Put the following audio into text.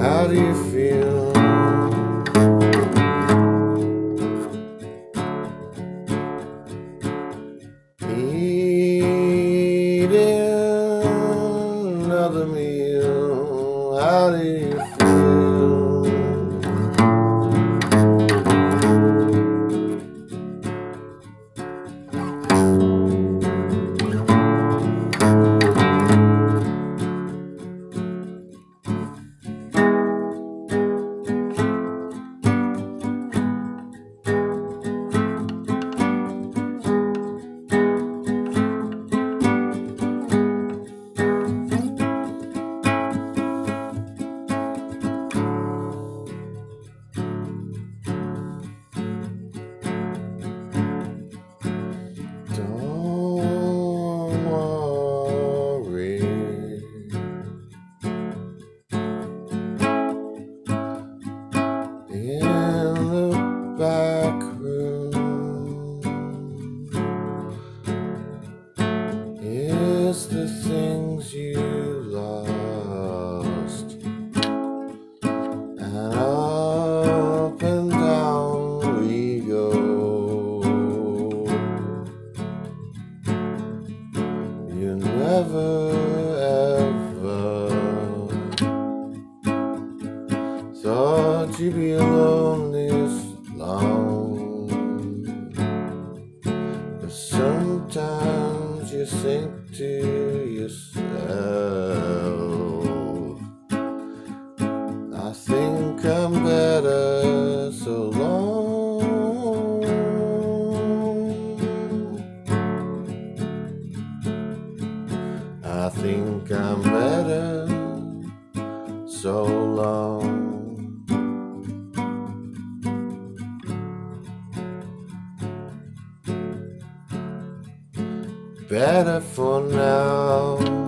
How do you feel? Eating another meal. How do you feel? You lost, and up and down we go. You never ever thought you'd be alone this long. But sometimes you think to yourself, I think I'm better so long. I think I'm better so long. Better for now.